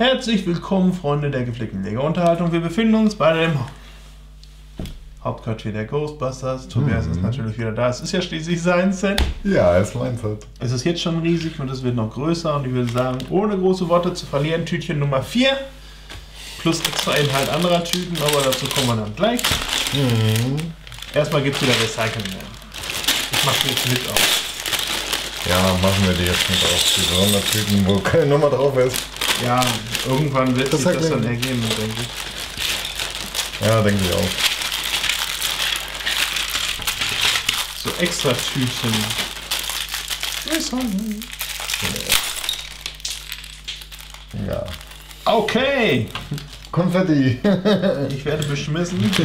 Herzlich willkommen, Freunde der gepflegten Lego-Unterhaltung. Wir befinden uns bei dem Hauptquartier der Ghostbusters. Tobias Mhm. ist natürlich wieder da. Es ist ja schließlich sein Set. Ja, ist mein Set. Es ist jetzt schon riesig und es wird noch größer. Und ich würde sagen, ohne große Worte zu verlieren, Tütchen Nummer 4 plus extra Inhalt anderer Tüten, aber dazu kommen wir dann gleich. Mhm. Erstmal gibt es wieder Recycling. Ich mache jetzt mit auf. Ja, machen wir die jetzt mit auf die Sondertüten, wo keine Nummer drauf ist. Ja, irgendwann wird sich das dann ergeben, denke ich. Ja, denke ich auch. So extra Tüten. Recycling. Ja. Okay, Konfetti. ich werde beschmissen.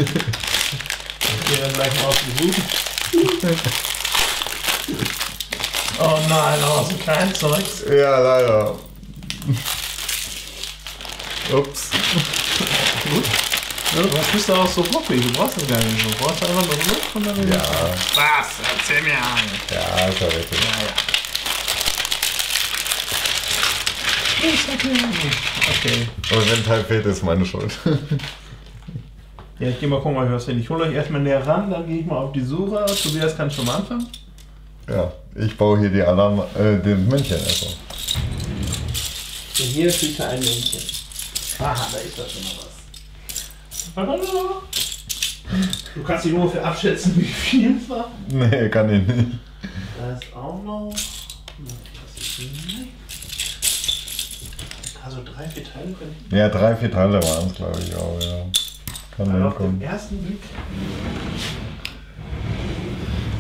Ich gehe gleich mal auf die Suche. Oh nein, oh, so kein Zeugs. ja, leider. Ups. Gut. Ja, du bist doch auch so fluffig, du brauchst das gar nicht so. Du brauchst einfach nur Luft und dann Ja, Was? Erzähl mir ein. ja, ist ja richtig. Ja, ja. Recycling. Okay. Und wenn ein Teil fehlt, ist meine Schuld. Ja, ich gehe mal gucken, ob ich was finde. Ich hole euch erstmal näher ran, dann gehe ich mal auf die Suche. Tobias kann schon mal anfangen. ja, ich baue hier die Alarm, äh, den Männchen erstmal. Hier steht ein Männchen. Aha, da ist doch schon mal was. Du kannst dich ungefähr abschätzen, wie viel es war. Nee, kann ich nicht. Da ist auch noch. Das ist nicht. Also drei, vier Teile können ich. Ja, drei, vier Teile waren es, glaube ich auch, ja. Kann Aber auf den ersten Blick.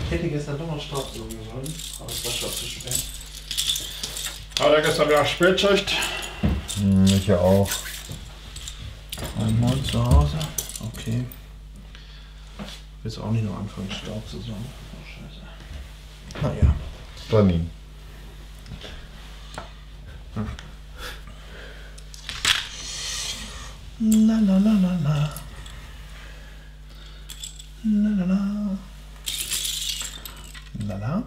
Ich hätte gestern doch noch Staubsaugen sollen, aber es war schon zu spät. Aber gestern war Spätschicht. Hm, ich ja auch. Mein Mann zu Hause. Okay. Willst auch nicht noch anfangen, Staub zu saugen? Oh, scheiße. Naja. Dann nie. La la la la la. La la la. La la.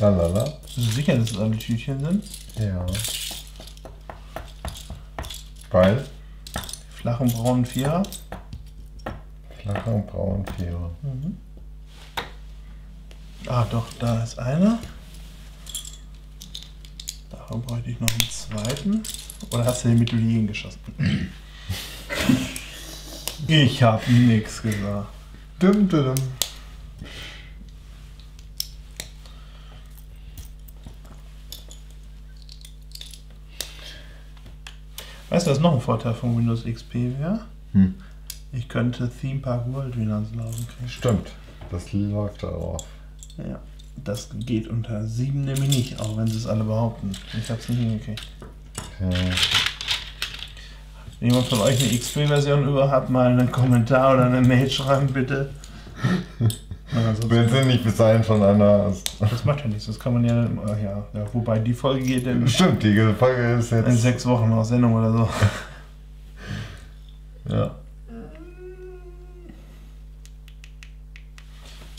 Lalala. Bist du sicher, dass es alle Tütchen sind? Ja. Weil? Flachen braunen Vierer. Flacher und braun Vierer. Ah, doch, da ist einer. Darum bräuchte ich noch einen zweiten. Oder hast du den mit Lilien geschossen? ich hab nix gesagt. Dum, dum, dum. Weißt du, was noch ein Vorteil von Windows XP wäre? Hm. Ich könnte Theme Park World wieder ans Laufen kriegen. Stimmt. Das läuft darauf. Ja. Das geht unter 7 nämlich nicht, auch wenn sie es alle behaupten. Ich hab's nicht hingekriegt. Ja. Wenn jemand von euch eine XP-Version über hat, mal einen Kommentar oder eine Mail schreiben, bitte. Ansonsten- Wenn sie nicht bis dahin schon einer. Das macht ja nichts, das kann man ja, äh, ja, ja wobei die Folge geht in, Stimmt, die Folge ist in jetzt. sechs Wochen noch Sendung oder so. Ja.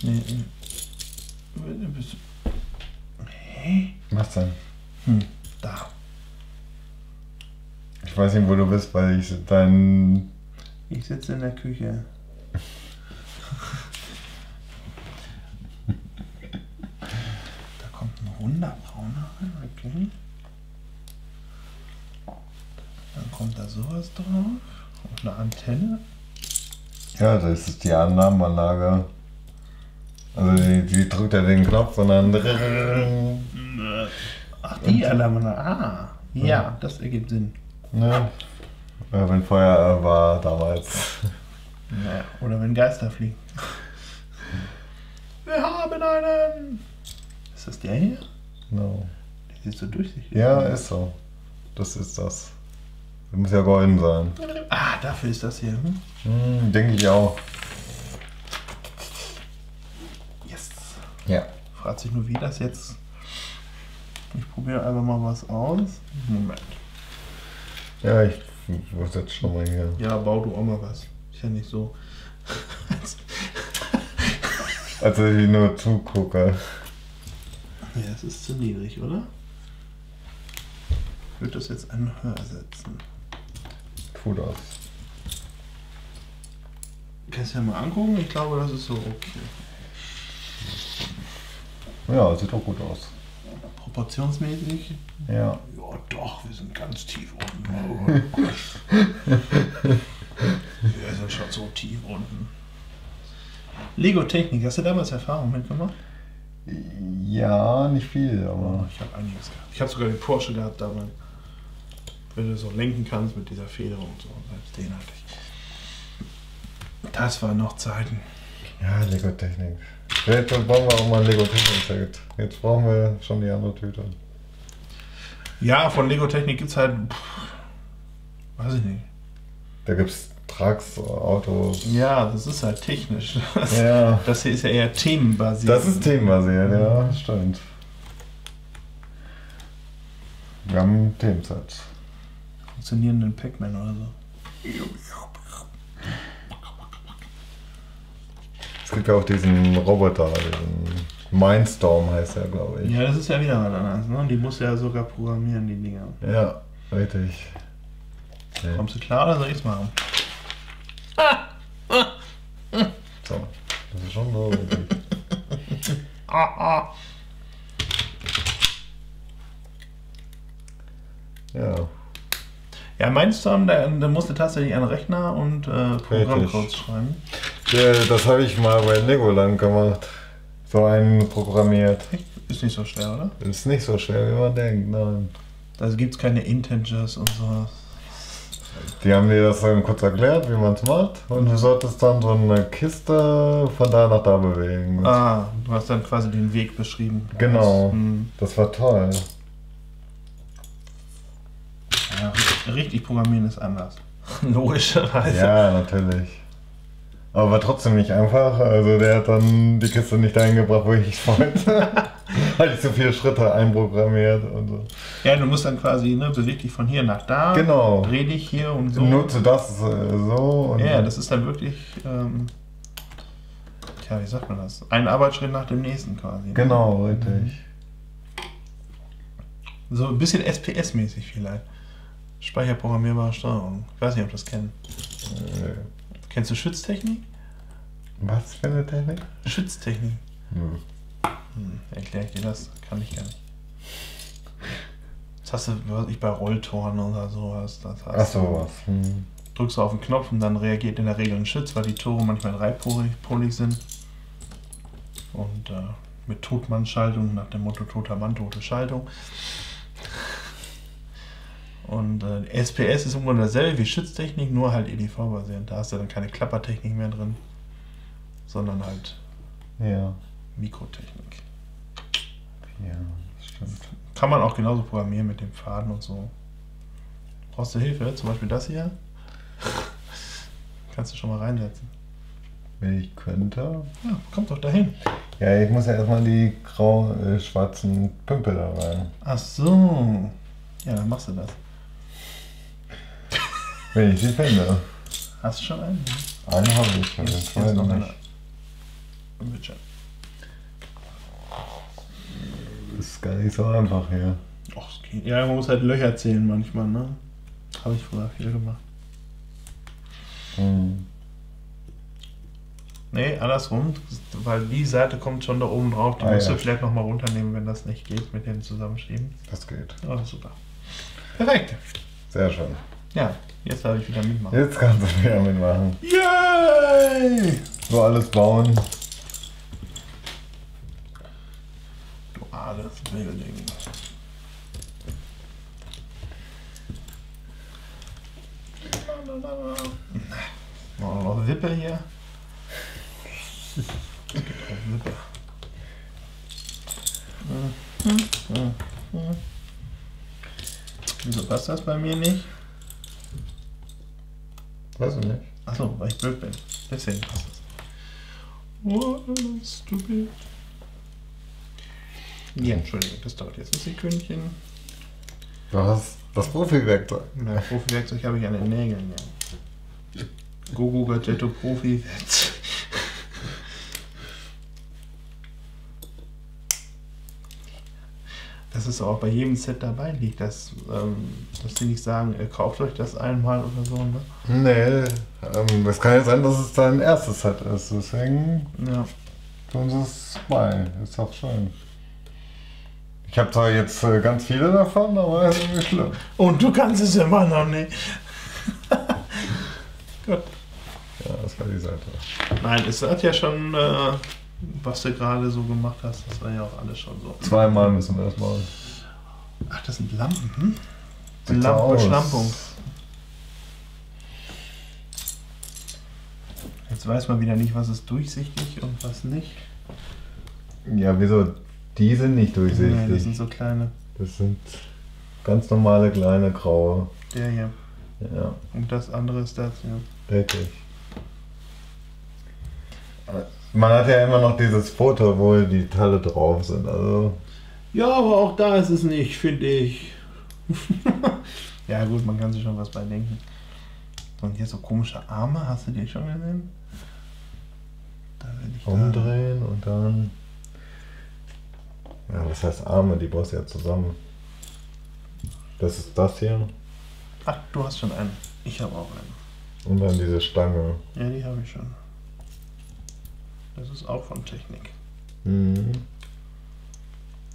Nee, Hä? Was denn? Hm, da. Ich weiß nicht, wo du bist, weil ich dein. Ich sitze in der Küche. da kommt ein runder brauner rein, okay. Dann kommt da sowas drauf. Und eine Antenne. Ja, das ist die Alarmanlage. Also die, die drückt ja den Knopf und dann. Ach, die Alarme. Ah, ja, das ergibt Sinn. Ne? Ja, wenn Feuer war damals. Naja, oder wenn Geister fliegen. Wir haben einen! Ist das der hier? No. Der sieht so durchsichtig Ja, ist so. Das ist das. Das muss ja golden sein. Ah, dafür ist das hier. Hm? Hm, denke ich auch. Yes. Ja. Fragt sich nur, wie das jetzt. Ich probiere einfach mal was aus. Moment. Ja, ich muss jetzt schon mal hier. Ja, bau du auch mal was. Ist ja nicht so. Also ich nur zugucke. Ja, es ist zu niedrig, oder? Ich würde das jetzt an Hör setzen. Tu das. Kannst du ja mal angucken? Ich glaube, das ist so okay. Ja, sieht doch gut aus. Proportionsmäßig? Ja. Ja, doch, wir sind ganz tief unten. Oh wir sind schon so tief unten. Lego Technik, hast du damals Erfahrung mitgemacht? Ja, nicht viel, aber. ich habe einiges gehabt. Ich habe sogar den Porsche gehabt damals. Wenn du so lenken kannst mit dieser Federung und so. Selbst den hatte ich. Das waren noch Zeiten. Ja, Lego Technik. Jetzt brauchen wir auch mal ein Lego Technik Set. Jetzt brauchen wir schon die andere Tüte. Ja, von Lego Technik gibt es halt. Pff, weiß ich nicht. Da gibt's Trucks, Autos. Ja, das ist halt technisch. Das, Ja. das hier ist ja eher themenbasiert. Das ist themenbasiert, ja, das stimmt. Wir haben ein Themenset. Funktionierenden Pac-Man oder so. Es gibt ja auch diesen Roboter, diesen Mindstorm heißt er, glaube ich. Ja, das ist ja wieder was anderes. Ne? Die muss ja sogar programmieren, die Dinger. Ja, richtig. Nee. Kommst du klar oder soll ich's machen? So, das ist schon so richtig. Ah, ah. Ja, Ja, Mindstorm, da, da musste tatsächlich an Rechner und äh, Programmcodes schreiben. Ja, das habe ich mal bei Legoland gemacht. So einen programmiert. Ist nicht so schwer, oder? Ist nicht so schwer, wie man denkt, nein. Da gibt es keine Integers und sowas. Die haben dir das dann kurz erklärt, wie man es macht. Und du solltest dann so eine Kiste von da nach da bewegen. Ah, du hast dann quasi den Weg beschrieben. Genau. Hm. Das war toll. Ja, richtig- programmieren ist anders. Logischerweise. Ja, natürlich. Aber war trotzdem nicht einfach. Also der hat dann die Kiste nicht dahin gebracht, wo ich wollte. Hatte ich so viele Schritte einprogrammiert und so. Ja, du musst dann quasi, ne, beweg dich von hier nach da. Genau. Dreh dich hier und so. Nutze das äh, so und Ja, das ist dann wirklich, ähm, tja, wie sagt man das? Ein Arbeitsschritt nach dem nächsten quasi. ne? Genau, richtig. So ein bisschen SPS-mäßig vielleicht. Speicherprogrammierbare Steuerung. Ich weiß nicht, ob das kennst. Äh, Kennst du Schütztechnik? Was für eine Technik? Schütztechnik. Hm. Hm, erkläre ich dir das? Kann ich gar nicht. Das hast du, was ich bei Rolltoren oder sowas. Das hast Ach so, was. Hm. drückst du auf den Knopf und dann reagiert in der Regel ein Schütz, weil die Tore manchmal dreipolig polig sind. Und äh, mit Totmannschaltung, nach dem Motto toter Mann, tote Schaltung. Und äh, SPS ist Grunde dasselbe wie Schütztechnik, nur halt EDV-basierend. Da hast du dann keine Klappertechnik mehr drin, sondern halt Ja. Mikrotechnik. Ja, stimmt. Kann man auch genauso programmieren mit dem Faden und so. Brauchst du Hilfe? Zum Beispiel das hier? Kannst du schon mal reinsetzen. Wenn ich könnte. Ja, kommt doch dahin. Ja, ich muss ja erstmal die grau äh, Pümpel da rein. Ach so. Ja, dann machst du das. Wenn ich sie finde. Hast du schon einen? Einen habe ich, den Jetzt, jetzt zweiten noch nicht. Bitte. Das ist gar nicht so einfach hier. Och, es geht. Ja, man muss halt Löcher zählen manchmal, ne? Habe ich früher viel gemacht. Hm. Nee, andersrum, weil die Seite kommt schon da oben drauf. Die Ah, musst ja. du vielleicht nochmal runternehmen, wenn das nicht geht, mit dem Zusammenschieben. Das geht. Oh, super. Perfekt. Sehr schön. Ja, jetzt darf ich wieder mitmachen. Jetzt kannst du wieder mitmachen. Yay! So alles bauen. Du alles Wilding. Machen wir noch Wippe hier. Es gibt auch Wippe. Wieso passt das bei mir nicht? Weiß ich nicht. Achso, weil ich blöd bin. Deswegen passt das. What a stupid. Ja, Entschuldigung, das dauert jetzt ein Sekündchen. Du hast das Profi-Werkzeug. Na, Profi-Werkzeug habe ich an den Nägeln, ja. Gogo Gadgetto Profi. dass es auch bei jedem Set dabei liegt, dass, ähm, dass die nicht sagen, ihr kauft euch das einmal oder so. Ne? Nee, ähm, es kann ja sein, dass es dein erstes Set ist. Deswegen Ja. tun sie es bei. Ist doch schön. Ich habe zwar jetzt äh, ganz viele davon, aber ist nicht schlimm. Und du kannst es immer noch nicht. Gut. Ja, das war die Seite. Nein, es hat ja schon, äh, was du gerade so gemacht hast, das war ja auch alles schon so. Zweimal müssen wir das machen. Ach, das sind Lampen, hm? Lampenbeschlampung. Jetzt weiß man wieder nicht, was ist durchsichtig und was nicht. Ja, wieso? Die sind nicht Nee, das durchsichtig. sind so kleine. Das sind ganz normale kleine graue. Der hier. Ja, Und das andere ist das hier. richtig. Man hat ja immer noch dieses Foto, wo die Teile drauf sind. Also, Ja, aber auch da ist es nicht, finde ich. ja gut, man kann sich schon was bei denken. Und hier so komische Arme, hast du die schon gesehen? Da will ich da- umdrehen und dann. Ja, was heißt Arme? Die brauchst du ja zusammen. Das ist das hier. Ach, du hast schon einen. Ich habe auch einen. Und dann diese Stange. Ja, die habe ich schon. Das ist auch von Technik. Mhm.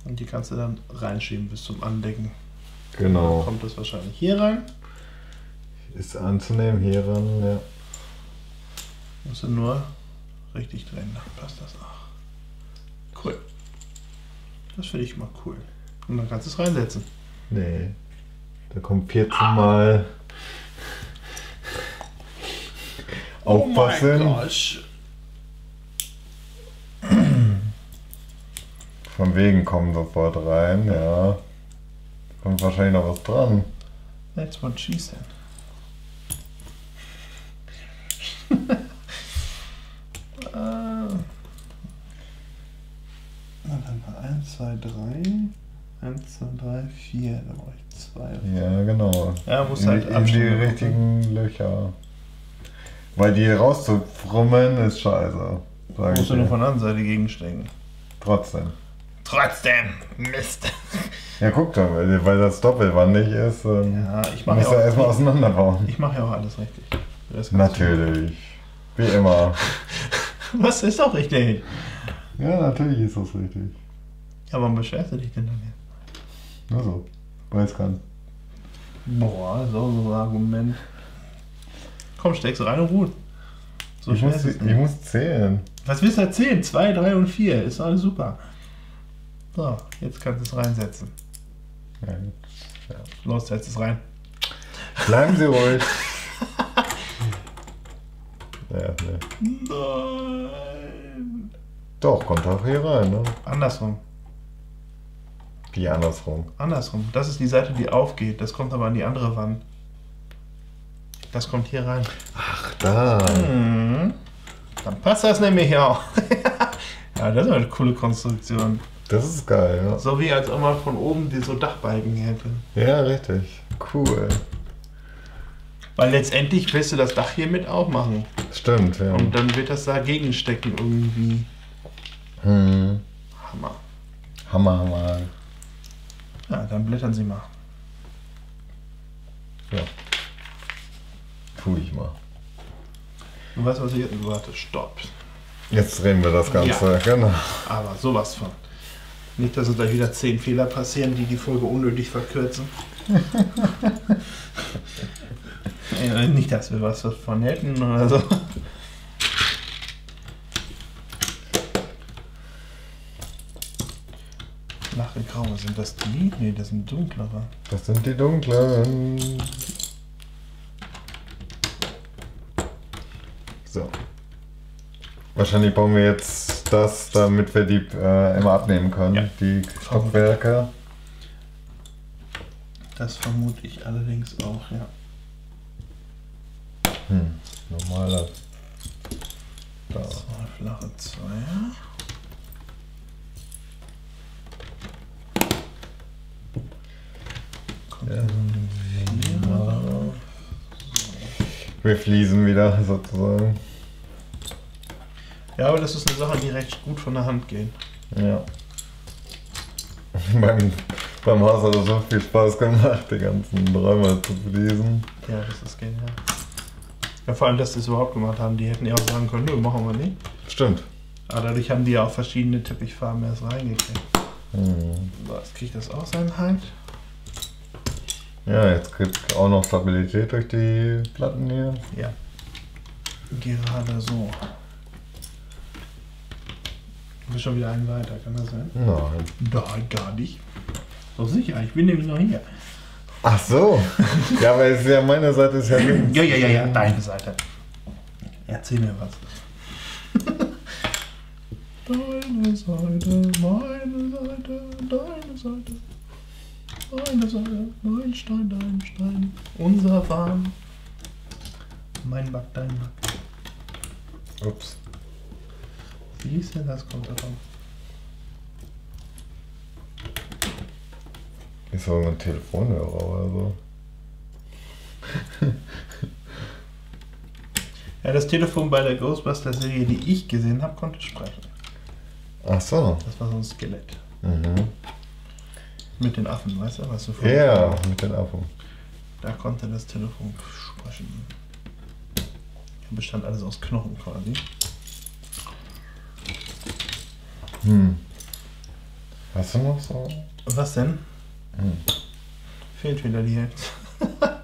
Und die kannst du dann reinschieben bis zum Andecken. Dann Genau. kommt das wahrscheinlich hier rein. Ist anzunehmen hier ran, ja. Musst du nur richtig drehen, dann passt das auch. Cool. Das finde ich mal cool. Und dann kannst du es reinsetzen. Nee. Da kommt 14 Mal. Aufpassen. Oh mein gosh. Von wegen kommen sofort rein, ja. Kommt wahrscheinlich noch was dran. That's what she said. äh, dann mal 1, 2, 3. 1, 2, 3, 4. Da brauche ich 2. Ja, genau. Ja, muss in, halt die- in die richtigen Löcher. Weil die rauszufrummeln ist scheiße. Musst du nur von der anderen Seite gegenstecken. Trotzdem. Trotzdem, Mist. Ja, guck doch, weil, weil das doppelwandig ist. Ähm, Ja, ich mache musst ja, erstmal auseinanderbauen. ich mach ja auch alles richtig. Natürlich. Wie immer. Was ist auch richtig? Ja, natürlich ist das richtig. Ja, warum beschwerst du dich denn jetzt? Nur so. Weiß kann. Boah, so ein Argument. Komm, steckst du rein und ruht. So ich, muss, es ich muss zählen. Was willst du erzählen? 2, 3 und 4. Ist alles super. So, jetzt kannst du es reinsetzen. Ja. Los, setz es rein. Bleiben Sie ruhig. ja, ne. Nein. Doch, kommt auch hier rein, ne? Andersrum. Wie andersrum. Andersrum. Das ist die Seite, die aufgeht. Das kommt aber an die andere Wand. Das kommt hier rein. Ach, da. Mhm. Dann passt das nämlich auch. ja, das ist eine coole Konstruktion. Das ist geil, ja. So wie als ob man von oben die so Dachbalken hätte. Ja, richtig. Cool. Weil letztendlich willst du das Dach hier mit aufmachen. Stimmt, ja. Und dann wird das dagegen stecken irgendwie. Hm. Hammer. Hammer, Hammer. Ja, dann blättern Sie mal. Ja. Tu ich mal. Du weißt, was ich jetzt. Warte, stopp. Jetzt drehen wir das Ganze, genau. Aber sowas von. Nicht, dass uns da wieder zehn Fehler passieren, die die Folge unnötig verkürzen. äh, nicht, dass wir was davon hätten oder so. Flache graue, sind das die? Nee, das sind dunklere. Das sind die dunklen. So. Wahrscheinlich bauen wir jetzt das, damit wir die äh, immer abnehmen können, Ja. die Stockwerke. Das vermute ich allerdings auch, ja. Hm, normaler. Da. Zwei flache Zweier. Kommt Ja. Wir fließen wieder sozusagen. Ja, aber das ist eine Sache, die recht gut von der Hand geht. Ja. beim, Beim Haus hat es so viel Spaß gemacht, die ganzen Räume zu lesen. Ja, das ist genial. Ja, vor allem, dass sie es überhaupt gemacht haben. Die hätten ja auch sagen können, nö, machen wir nicht. Stimmt. Aber dadurch haben die ja auch verschiedene Teppichfarben erst reingekriegt. Hm. So, jetzt kriegt das auch seinen Halt. Ja, jetzt gibt auch noch Stabilität durch die Platten hier. Ja. Gerade so. Du bist schon wieder einen weiter, kann das sein? Nein. Nein, gar nicht. Doch sicher, ich bin nämlich noch hier. Ach so. ja, aber es ist ja meine Seite ist ja links. Ja, ja, ja, ja, deine Seite. Erzähl mir was. deine Seite, meine Seite, deine Seite. Meine Seite, mein Stein, dein Stein. Unser Warm. Mein Back, dein Back. Ups. Wie ist denn das kommt davon? Ist aber ein Telefonhörer oder so. Ja, das Telefon bei der Ghostbuster-Serie, die ich gesehen habe, konnte sprechen. Ach so. Das war so ein Skelett. Mhm. Mit den Affen, weißt du, was du Ja, mit den Affen. Da konnte das Telefon sprechen. Da bestand alles aus Knochen quasi. Hm. Hast du noch so? Was denn? Hm. Fehlt wieder die Hälfte.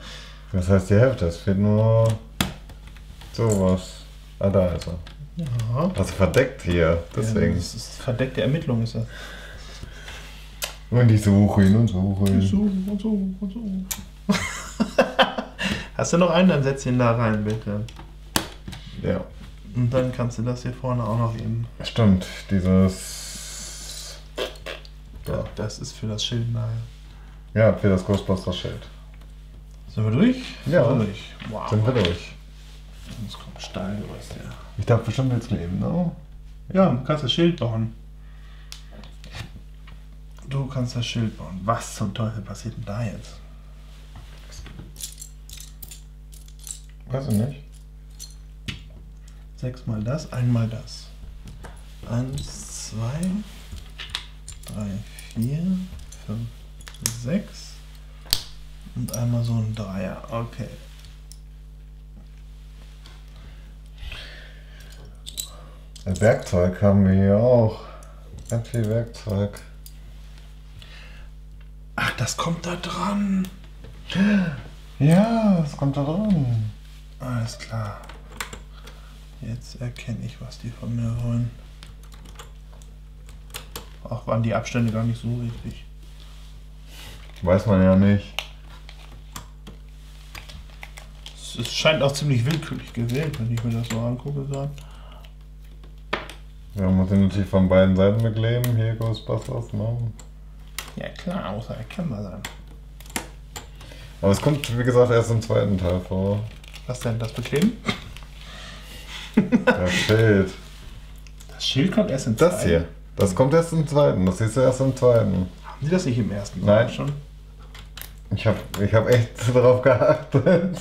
Was heißt die Hälfte? Es fehlt nur sowas. Ah, da ist er. Ja. Also verdeckt hier, Ja, deswegen. das ist verdeckte Ermittlung ist das. Und die suchen und suchen. So und so und so. Hast du noch einen? Dann setz ihn da rein, bitte. Ja, Und dann kannst du das hier vorne auch noch eben. stimmt. Dieses. Ja, das ist für das Schild nachher. Ja, für das Ghostbuster-Schild. Sind wir durch? Ja. Sind wir durch. Wow. Sind wir durch. Jetzt kommt Stahlgerüst, ja. Ich darf bestimmt jetzt leben, ne? Ja, du kannst das Schild bauen. Du kannst das Schild bauen. Was zum Teufel passiert denn da jetzt? Weiß ich nicht. Sechsmal das, einmal das. Eins, zwei, drei, vier, fünf, sechs. Und einmal so ein Dreier. Okay. Werkzeug haben wir hier auch. Ganz viel Werkzeug. Ach, das kommt da dran. Ja, es kommt da dran. Alles klar. Jetzt erkenne ich, was die von mir wollen. Auch waren die Abstände gar nicht so richtig. Weiß man ja nicht. Es- scheint auch ziemlich willkürlich gewählt, wenn ich mir das so angucke. Dann. Ja, muss ich natürlich von beiden Seiten bekleben. Hier Ghostbusters, ne? Ja klar, muss ja erkennbar sein. Aber es kommt, wie gesagt, erst im zweiten Teil vor. Was denn, das Bekleben? Das Schild. Das Schild kommt erst im Das zweiten. hier. Das kommt erst im zweiten. Das siehst du erst im zweiten. Haben Sie das nicht im ersten Nein. schon? Ich hab, ich hab echt darauf geachtet.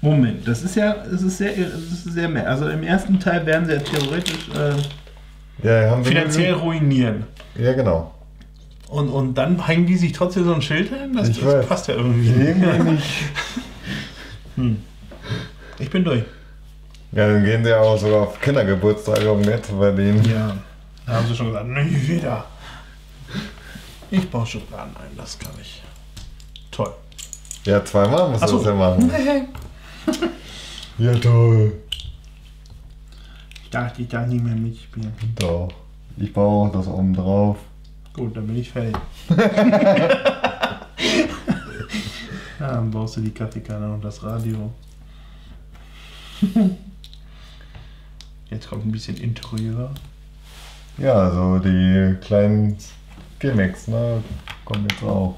Moment, das ist ja, das ist sehr, das ist sehr mehr. Also im ersten Teil werden sie ja theoretisch äh, Ja, finanziell ruinieren. Ja, genau. Und, und dann hängen die sich trotzdem so ein Schild hin? Das, das passt ja irgendwie. Irgendwie nicht. Hm. Ich bin durch. Ja, dann gehen sie ja auch sogar auf Kindergeburtstage, um Geld zu verdienen. Ja. Da haben sie schon gesagt, nie wieder. Ich baue Schubladen ein, das kann ich. Toll. Ja, zweimal musst Ach du so. das ja machen. Ja, toll. Ich dachte, ich darf nicht mehr mitspielen. Doch. Ich baue auch das oben drauf. Gut, dann bin ich fertig. ja, dann baust du die Kaffeekanne und das Radio. Jetzt kommt ein bisschen Interieur. Ja, also die kleinen Gimmicks, ne? Kommen jetzt auch.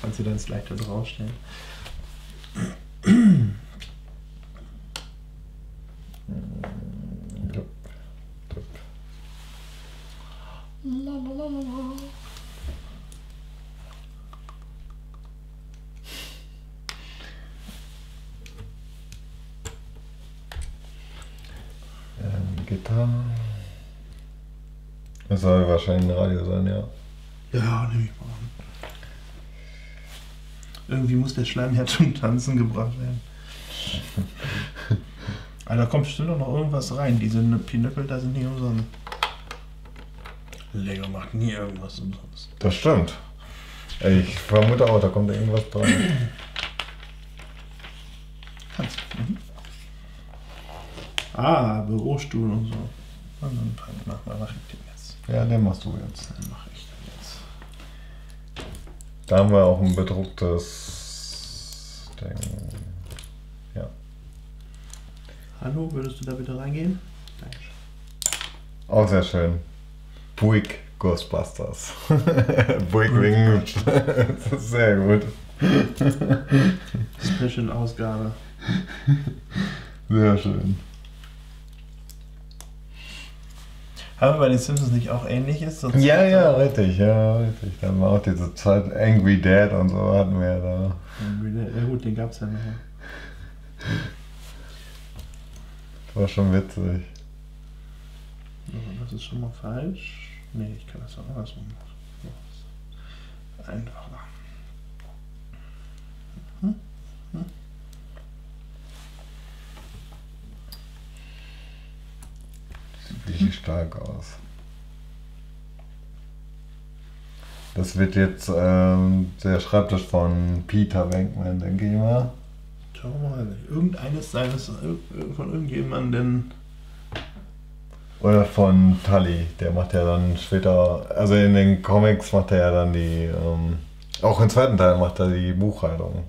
Kannst du dann leichter draufstellen. Jupp. Das soll wahrscheinlich ein Radio sein, ja. Ja, nehme ich mal an. Irgendwie muss der Schleim ja zum Tanzen gebracht werden. Aber da kommt bestimmt auch noch irgendwas rein. Diese Pinöppel da sind nicht umsonst. Lego macht nie irgendwas umsonst. Das stimmt. Ich vermute auch, da kommt irgendwas dran. Kannst du. Mhm. Ah, Bürostuhl und so. Und dann mach, mach, mach ich den jetzt. Ja, den machst du jetzt. Dann mach ich den jetzt. Da haben wir auch ein bedrucktes Ding. Ja. Hallo, würdest du da bitte reingehen? Dankeschön. Auch sehr schön. Buick Ghostbusters. Buick wegen. das ist sehr gut. Special-Ausgabe. Sehr schön. Haben wir bei den Simpsons nicht auch ähnliches? So Ja, ja, richtig, ja, richtig. Dann war auch diese Zeit Angry Dad und so hatten wir da. Ja gut, den gab's ja noch. Das war schon witzig. Das ist schon mal falsch. Nee, ich kann das auch andersrum machen. So, ist Einfacher. Richtig stark aus. Das wird jetzt ähm, der Schreibtisch von Peter Wenkman, denke ich mal. Schau mal, irgendeines seines von irgendjemandem. Oder von Tully, der macht ja dann später, also in den Comics macht er ja dann die, ähm, auch im zweiten Teil macht er die Buchhaltung.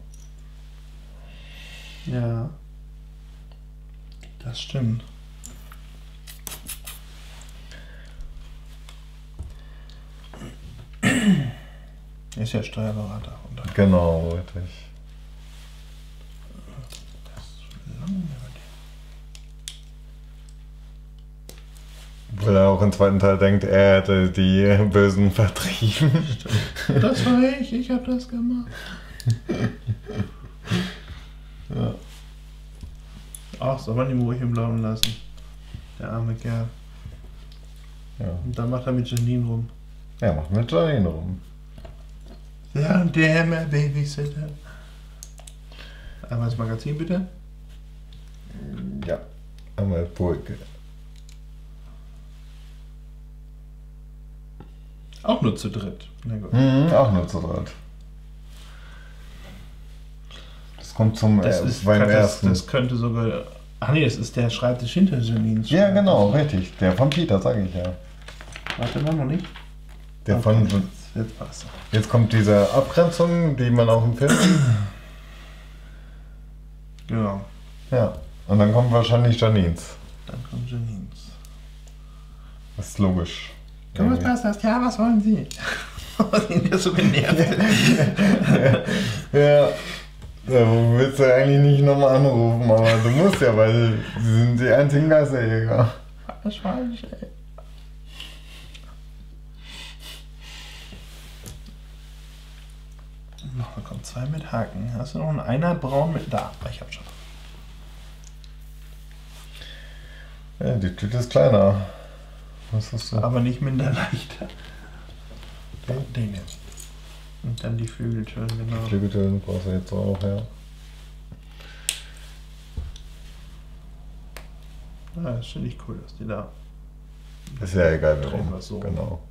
Ja. Das stimmt. Ist ja Steuerberater. Und das Genau, richtig. ist langweilig. Weil er auch im zweiten Teil denkt, er hätte die Bösen vertrieben. Das war ich, ich hab das gemacht. Ja. Ach, soll man ihn ruhig im Blauen lassen. Der arme Kerl. Ja. Und dann macht er mit Janine rum. Er macht mit Janine rum. Ja, der mehr Babysitter. Einmal das Magazin bitte. Ja. Einmal Burg. Auch nur zu dritt. Na gut. Mhm, auch nur zu dritt. Das kommt zum Das, äh, ist, beim das, ersten. das könnte sogar. Ach nee, das ist der Schreibtisch hinter Janines. ja, genau, richtig. Der von Peter, sage ich ja. Warte mal noch nicht. Der Okay, von. Jetzt, passt Jetzt kommt diese Abgrenzung, die man auch im Film sieht. Genau. Ja. Und dann kommt wahrscheinlich Janines. Dann kommt Janines. Das ist logisch. Thomas Passt, ja, was wollen Sie? Was ihn ja so genervt. ja. Da willst du eigentlich nicht nochmal anrufen, aber du musst ja, weil sie sind die einzigen Geisterjäger. Was falsch, ey. Da kommt zwei mit Haken. Hast du noch einen Einer braun mit. Da, ich hab schon. Ja, die Tüte ist kleiner. Was ist das? Aber nicht minder leichter. Den, den jetzt. Und dann die Flügeltüren, genau. Flügeltüren brauchst du jetzt auch, ja. Ah, das finde ich cool, dass die da. Ist ja egal warum. wir so. Genau.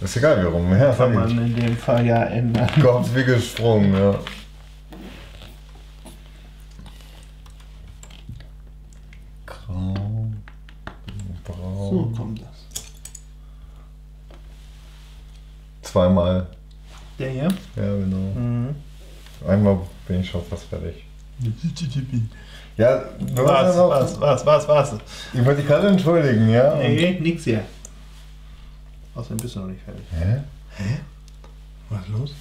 Ist egal warum. Ja, Kann man in dem Fall ja ändern. Kopf wie gesprungen, ja. Grau. Braun. So kommt das. Zweimal. Der hier? Ja, genau. Mhm. Einmal bin ich schon fast fertig. Ja, Was, was, was, was, was? Ich wollte dich gerade entschuldigen, ja? Nee, nix hier. Außerdem bist du noch nicht fertig. Hä? Was ist los?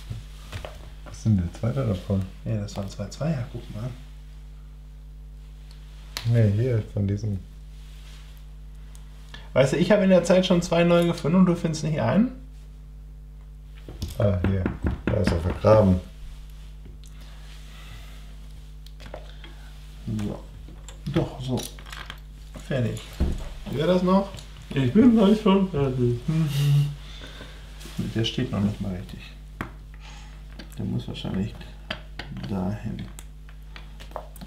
Was ist denn der zweite davon? Ja, das waren zwei Zweier, guck mal. Ne, hier, von diesem. Weißt du, ich habe in der Zeit schon zwei neue gefunden und du findest nicht einen? Ah, hier. Da ist er vergraben. So. Doch, so. Fertig. Wäre das noch? Ich bin gleich schon fertig. Der steht noch nicht mal richtig. Der muss wahrscheinlich dahin.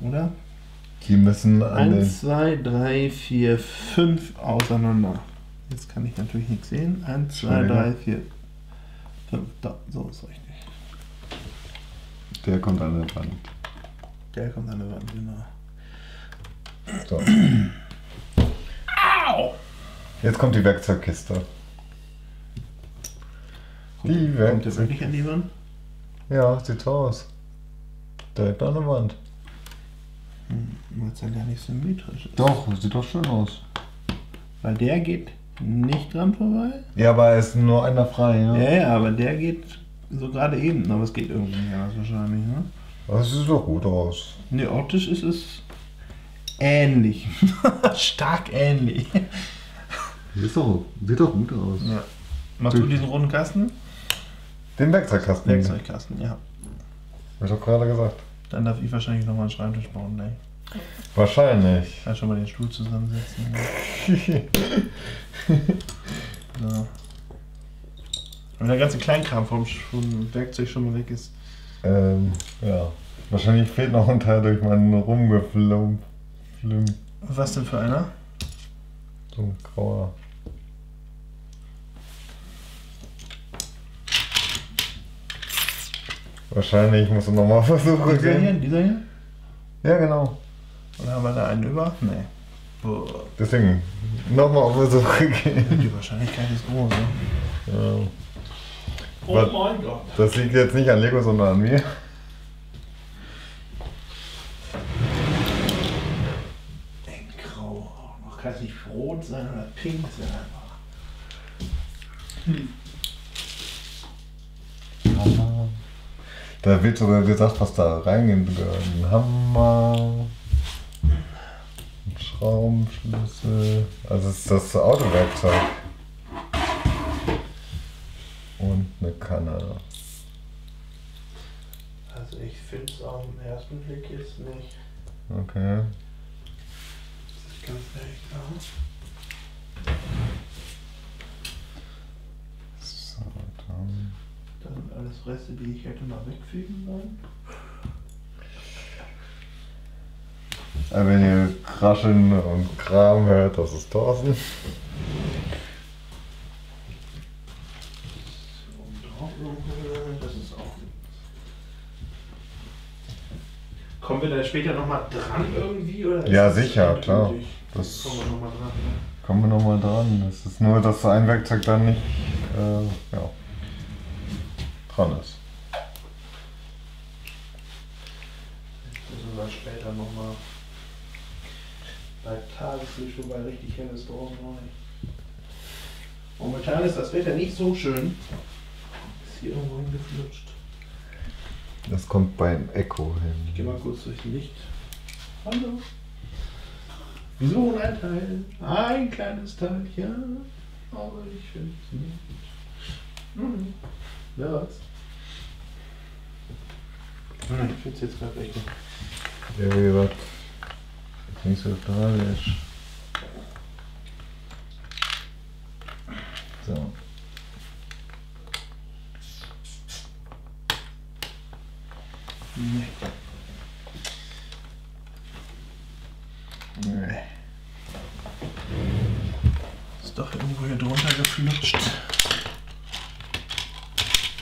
Oder? Die müssen alle. 1, 2, 3, 4, 5 auseinander. Jetzt kann ich natürlich nichts sehen. 1, 2, 3, 4, 5. Da, so ist richtig. Der kommt an der Wand. Der kommt an der Wand, genau. So. Au! Jetzt kommt die Werkzeugkiste. Die Kommt der Werkzeug. wirklich an die Wand? Ja, sieht so aus. Direkt an der Wand. Hm, weil es ja gar nicht symmetrisch ist. Doch, sieht doch schön aus. Weil der geht nicht dran vorbei. Ja, aber es ist nur einer frei, ja. Ja, ja, aber der geht so gerade eben. Aber es geht irgendwie anders wahrscheinlich, ne? Das sieht doch gut aus. Ne, optisch ist es ähnlich. Stark ähnlich. Ist doch, sieht doch gut aus. Ja. Machst du diesen runden Kasten? Den Werkzeugkasten. Werkzeugkasten, ja. Hab ich doch gerade gesagt. Dann darf ich wahrscheinlich nochmal einen Schreibtisch bauen, ne? Wahrscheinlich. Kann schon mal den Stuhl zusammensetzen. Ne? So. Wenn der ganze Kleinkram vom, vom Werkzeug schon mal weg ist. Ähm, ja. Wahrscheinlich fehlt noch ein Teil durch meinen Rumgeflum. Flim. Was denn für einer? So ein grauer. Wahrscheinlich musst du nochmal versuchen. Dieser hier? gehen. Dieser hier? Ja, genau. Oder haben wir da einen über? Nee. Boah. Deswegen nochmal auf Versuche gehen. Die Wahrscheinlichkeit ist groß, ne? Ja. Oh Was? mein Gott. Das liegt jetzt nicht an Lego, sondern an mir. Grau auch noch. Kann es nicht rot sein oder pink sein einfach. Da wird sogar gesagt, was da reingehen gehört. Ein Hammer, ein Schraubenschlüssel. Also ist das Autowerkzeug. Und eine Kanne. Also ich finde es auf den ersten Blick jetzt nicht. Okay. Das ist ganz ehrlich klar. So, dann. Das sind alles Reste, die ich hätte mal wegfegen sollen. Aber wenn ihr Kraschen und Kram hört, das ist Thorsten. So, oben drauf irgendwo, das ist auch. Kommen wir da später nochmal dran irgendwie? Oder ist Ja, sicher, klar. Das Kommen wir nochmal dran. Ne? kommen wir nochmal dran. Es ist nur, dass ein Werkzeug dann nicht äh, ja, dran ist. Müssen wir später nochmal bei Tageslicht schon bei richtig helles draußen rein. Momentan ist das Wetter nicht so schön. Ist hier irgendwo hingeflutscht. Das kommt beim Echo Ich gehe hin. mal kurz durch Licht. Hallo. Wir suchen ein Teil. Ein kleines Teil, ja. Aber ich finde es nicht. Mhm. Wer weiß. Hm, Ich finde es jetzt gerade echt nicht. Ja, wie gesagt, ist nicht so tragisch. So. Nee. Nee. Ist doch irgendwo hier drunter geflutscht.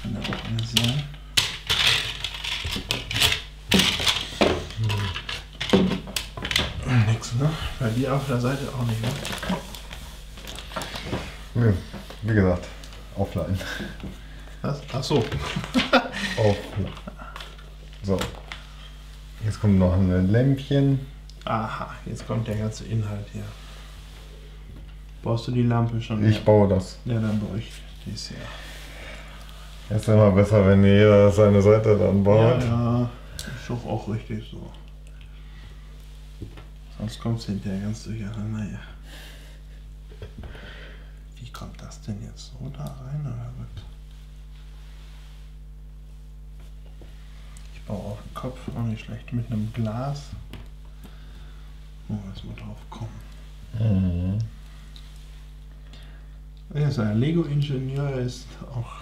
Kann ja auch alles sein. Nix, ne? Auf der Seite auch nicht, ne? Wie gesagt, offline. Was? Ach so. Offline. So. Jetzt kommt noch ein Lämpchen. Aha, jetzt kommt der ganze Inhalt hier. Brauchst du die Lampe schon? Ich baue das. Ja, dann baue ich die ist ja. Ist immer besser, wenn jeder seine Seite dann baut. Ja, ja, ist doch auch richtig so. Sonst kommt es hinterher ganz durcheinander. Ja. Wie kommt das denn jetzt so da rein oder was? Ich baue auf den Kopf auch nicht schlecht mit einem Glas. Oh, erstmal drauf kommen. Mhm. Ja, so ein Lego-Ingenieur ist auch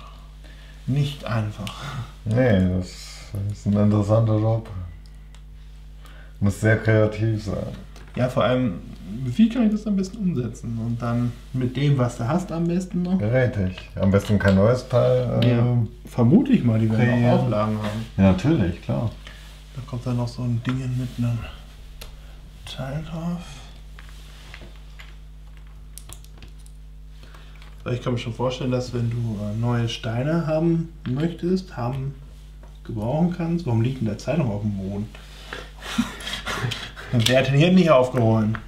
nicht einfach. Nee, das ist ein interessanter Job. Muss sehr kreativ sein. Ja, vor allem, wie kann ich das am besten umsetzen? Und dann mit dem, was du hast, am besten noch? Gerätig. Am besten kein neues Teil. Äh, Ja. Vermute ich mal, die werden ja. auch Auflagen haben. ja, natürlich, klar. Da kommt dann noch so ein Ding mit einem Teil drauf. Aber Ich kann mir schon vorstellen, dass wenn du äh, neue Steine haben möchtest, haben, gebrauchen kannst, warum liegt denn der Zeitung auf dem Boden? Wer hat den hier nicht aufgeräumt?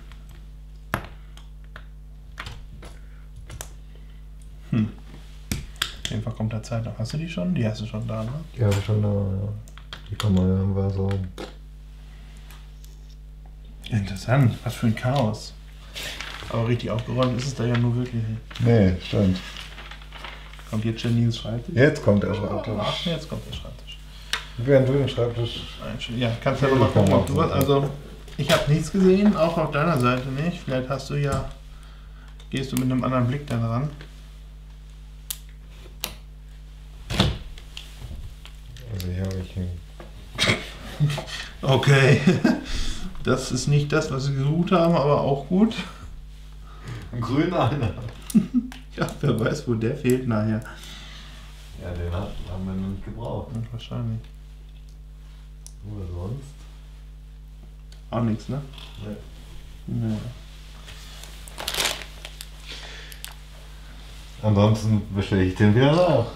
Hm. Auf jeden Fall kommt der Zeitung. Hast du die schon? Die hast du schon da, ne? Die habe ich schon da, ja. Die kann man ja einfach so. Interessant, was für ein Chaos. Aber richtig aufgeräumt ist es da ja nur wirklich nicht. Nee, stimmt. Kommt jetzt schon Nils Schreibtisch? Jetzt kommt der Ach, Schreibtisch. jetzt kommt der Schreibtisch. Während du den Schreibtisch. Ja, kannst ja Ja, nochmal gucken, ob du was. Also, ich habe nichts gesehen, auch auf deiner Seite nicht. Vielleicht hast du ja. Gehst du mit einem anderen Blick da ran? Also hier habe ich einen. Okay. Das ist nicht das, was wir gesucht haben, aber auch gut. Ein grüner einer. Ja, wer weiß, wo der fehlt nachher. Ja, den hat, haben wir noch nicht gebraucht. Wahrscheinlich. Oder sonst? Auch nichts, ne? Nee. Nee. Ansonsten bestelle ich den wieder nach.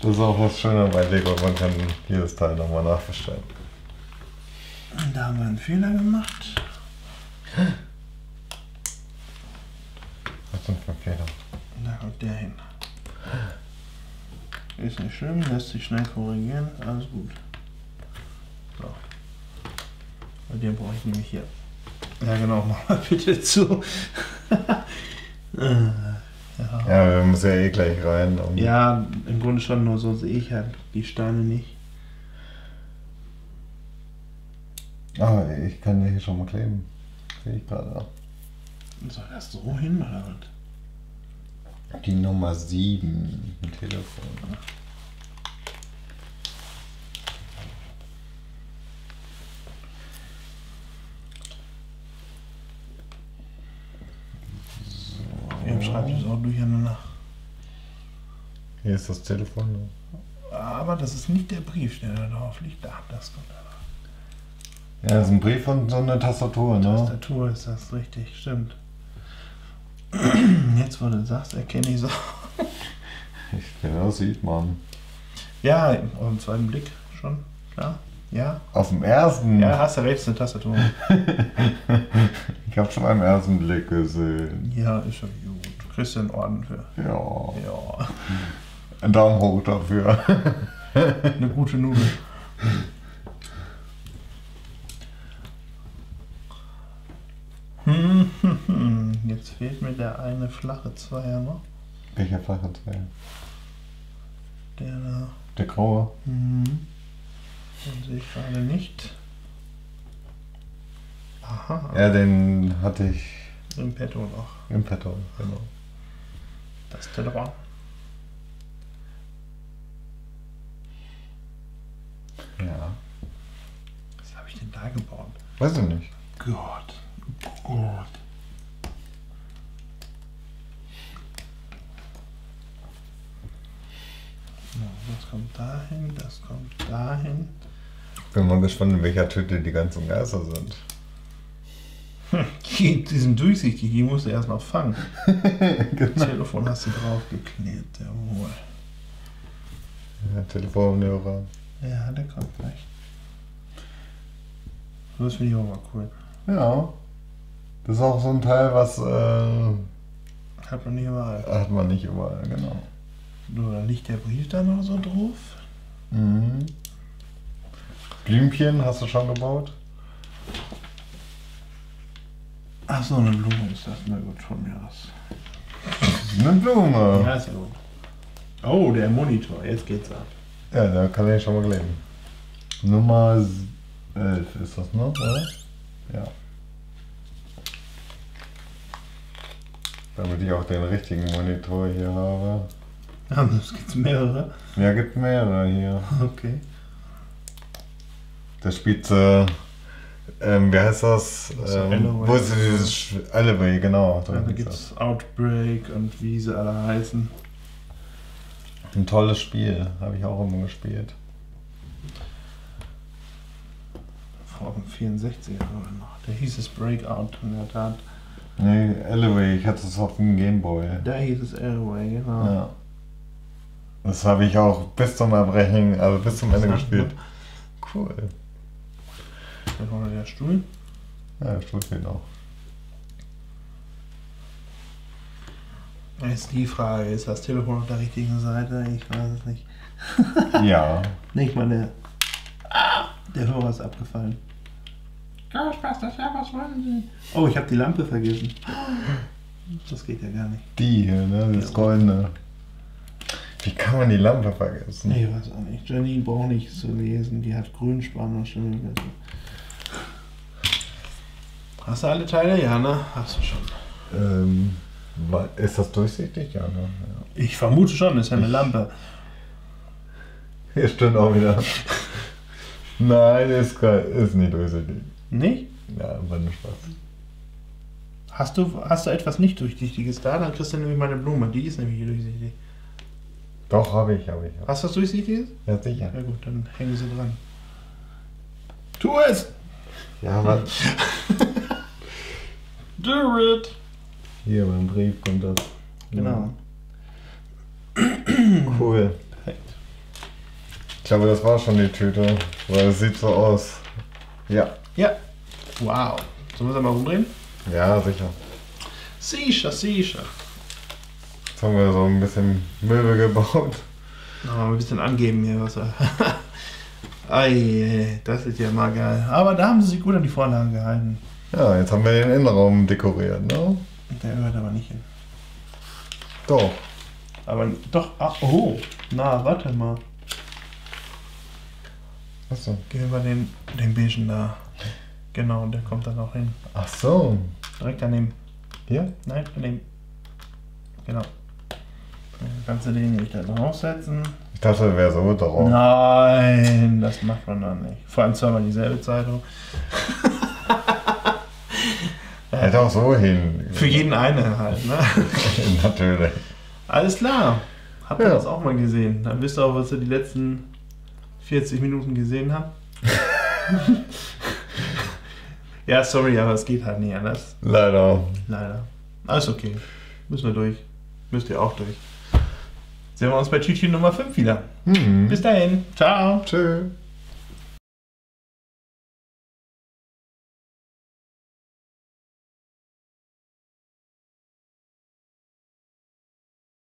Das ist auch was Schöner bei Lego, man kann jedes Teil nochmal nachbestellen. Da haben wir einen Fehler gemacht. Was sind für Fehler? Da kommt der hin. Ist nicht schlimm, lässt sich schnell korrigieren, alles gut. So. Bei dem brauche ich nämlich hier. Ja genau, mach mal bitte zu. Ja. Ja, wir müssen ja eh gleich rein. Um ja, im Grunde schon, nur so sehe ich halt die Steine nicht. Ah, ich kann den hier schon mal kleben. Sehe ich gerade. Soll das so hin oder was? Die Nummer 7 im Telefon. Im Schreibtisch auch durcheinander. Hier ist das Telefon. Aber das ist nicht der Brief, der da drauf liegt. Da, das kommt da. Ja, das ist ein Brief und so eine Tastatur, ne? Tastatur ist das richtig, stimmt. Jetzt, wo du sagst, erkenne ich so. Das sieht man. Ja, auf den zweiten Blick schon, klar. Ja, Auf dem ersten. ja hast du recht, ist eine Tastatur. Ich habe schon beim ersten Blick gesehen. Ja, ist schon gut. Du kriegst ja einen Orden für. Ja. Ja, Ein Daumen hoch dafür. eine gute Nudel. Hm. Jetzt fehlt mir der eine flache Zweier noch. Welcher flache Teil? Der da. Der graue. Mhm. Den sehe ich gerade nicht. Aha, Ja, den hatte ich im Petto noch. im Petto. Genau. Das Telefon. Ja. Was habe ich denn da gebaut? Weiß ich nicht. Gott. Gott. Das kommt dahin, das kommt dahin. Bin mal gespannt, in welcher Tüte die ganzen Geister sind. Die, die sind durchsichtig, die musst du erst noch fangen. genau. Telefon hast du draufgeklebt, jawohl. Ja, Telefonhörer. Ja, der kommt gleich. Das finde ich auch mal cool. Ja. Das ist auch so ein Teil, was äh, Hat man nicht überall. hat man nicht überall, genau. Nur da liegt der Brief da noch so drauf. Mhm. Blümchen hast du schon gebaut? Ach so, eine Blume ist das. Na gut, von mir aus. Eine Blume. Ja, ist gut. Oh, der Monitor. Jetzt geht's ab. Ja, da kann ich schon mal kleben. Nummer 11 ist das, ne? Oder? Ja. Damit ich auch den richtigen Monitor hier habe. Ja, das gibt's mehrere. Ja, gibt mehrere hier. Okay. Der spielt, äh, ähm, wie heißt das? Ähm, Alloway. wo ist dieses Alloway, genau. Da gibt's Outbreak und wie sie alle heißen. Ein tolles Spiel, habe ich auch immer gespielt. Vor dem 64er oder noch. Da hieß es Breakout in der Tat. Nee, Alloway, ich hatte es auf dem Gameboy. Da hieß es Airway, genau. Ja. Das habe ich auch bis zum Erbrechen, also bis zum Ende gespielt. Cool. Da war der Stuhl. Ja, der Stuhl fehlt noch. Jetzt die Frage, ist das Telefon auf der richtigen Seite? Ich weiß es nicht. Ja. Nee, ich meine, ah, der Hörer ist abgefallen. Ghostbusters, ja, was wollen Sie? Oh, ich habe die Lampe vergessen. Das geht ja gar nicht. Die hier, ne? Das Ja. goldene. Wie kann man die Lampe vergessen? Nee, ich weiß auch nicht. Jenny braucht nicht zu lesen. Die hat Grünspanner schon. Hast du alle Teile? Ja, ne? Hast du schon. Ähm, ist das durchsichtig? Ja, ne? Ja. Ich vermute schon, ist ja eine Lampe. Hier stimmt auch wieder. Nein, ist, ist nicht durchsichtig. Nicht? Ja, war nur Spaß. Hast du, hast du etwas nicht Durchsichtiges da? Dann kriegst du nämlich meine Blume. Die ist nämlich hier durchsichtig. Doch, habe ich, habe ich. Hast du was Durchsichtiges? Ja, sicher. Ja gut, dann hängen sie dran. Tu es! Ja, aber Do it! Hier beim Brief kommt das. Genau. Cool. Perfekt. Ich glaube, das war schon die Tüte, weil es sieht so aus. Ja. Ja. Wow. Sollen wir es einmal rumdrehen? Ja, sicher. Sicher, sicher. Jetzt haben wir so ein bisschen Möbel gebaut. Noch mal ein bisschen angeben hier, was er. Ei, das ist ja mal geil. Aber da haben sie sich gut an die Vorlagen gehalten. Ja, jetzt haben wir den Innenraum dekoriert, ne? Der gehört aber nicht hin. Doch. Aber doch, ah, oh, na, warte mal. Achso. Gehen wir den, den Beigen da. Genau, der kommt dann auch hin. Ach so. Direkt daneben. Hier? Nein, daneben. Genau. Dann kannst du den nicht da draufsetzen. Ich dachte, der wäre so drauf. Nein, das macht man dann nicht. Vor allem zweimal dieselbe Zeitung. Hätte auch so hin. Für jeden eine halt, ne? Natürlich. Alles klar. Habt ihr Ja. das auch mal gesehen? Dann wisst ihr auch, was ihr die letzten 40 Minuten gesehen habt. ja, sorry, aber es geht halt nicht anders. Leider. Leider. Alles okay. Müssen wir durch. Müsst ihr auch durch. Sehen wir uns bei Tütchen Nummer 5 wieder. Mhm. Bis dahin. Ciao. Tschüss.